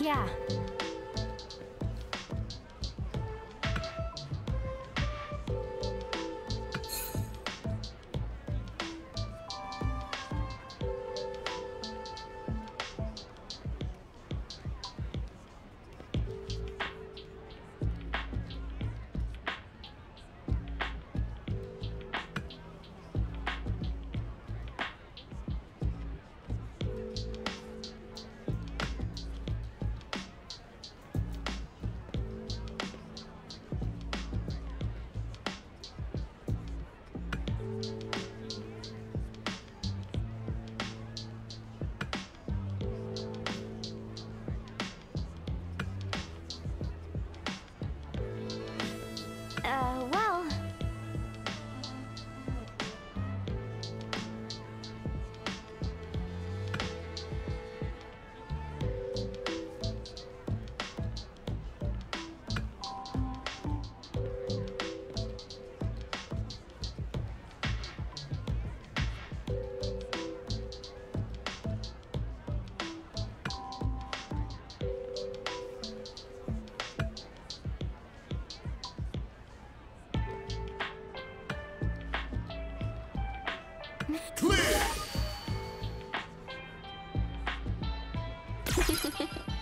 Yeah. Clear!